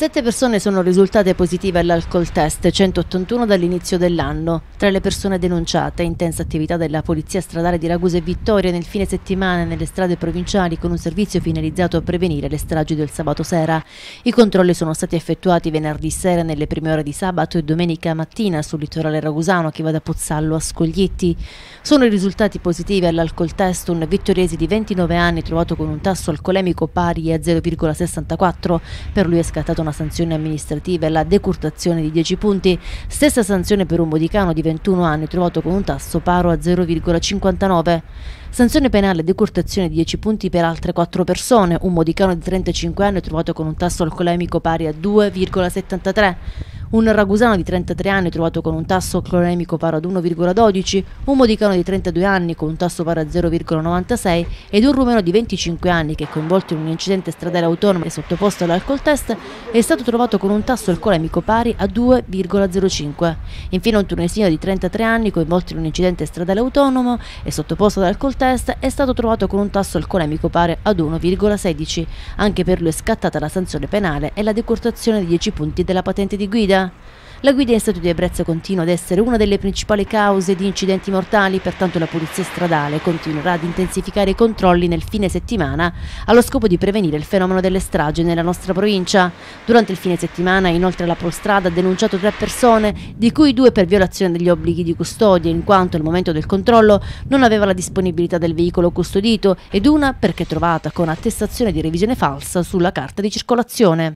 Sette persone sono risultate positive all'alcol test, 181 dall'inizio dell'anno. Tra le persone denunciate, intensa attività della Polizia Stradale di Ragusa e Vittoria nel fine settimana nelle strade provinciali con un servizio finalizzato a prevenire le stragi del sabato sera. I controlli sono stati effettuati venerdì sera nelle prime ore di sabato e domenica mattina sul litorale ragusano che va da Pozzallo a Scoglietti. Sono i risultati positivi all'alcol test un vittoriese di 29 anni trovato con un tasso alcolemico pari a 0,64. Per lui è scattata una una sanzione amministrativa e la decurtazione di 10 punti, stessa sanzione per un modicano di 21 anni trovato con un tasso paro a 0,59. Sanzione penale decurtazione di 10 punti per altre 4 persone, un modicano di 35 anni trovato con un tasso alcolemico pari a 2,73 un ragusano di 33 anni trovato con un tasso cloremico pari ad 1,12, un modicano di 32 anni con un tasso pari a 0,96 ed un rumeno di 25 anni che coinvolto in un incidente stradale autonomo e sottoposto all'alcol test è stato trovato con un tasso alcolemico pari a 2,05. Infine un tunisino di 33 anni coinvolto in un incidente stradale autonomo e sottoposto all'alcol test è stato trovato con un tasso alcolemico pari ad 1,16. Anche per lui è scattata la sanzione penale e la decurtazione di 10 punti della patente di La guida in stato di ebbrezza continua ad essere una delle principali cause di incidenti mortali, pertanto la Polizia Stradale continuerà ad intensificare i controlli nel fine settimana allo scopo di prevenire il fenomeno delle stragi nella nostra provincia. Durante il fine settimana, inoltre, la Prostrada ha denunciato tre persone, di cui due per violazione degli obblighi di custodia, in quanto al momento del controllo non aveva la disponibilità del veicolo custodito, ed una perché trovata con attestazione di revisione falsa sulla carta di circolazione.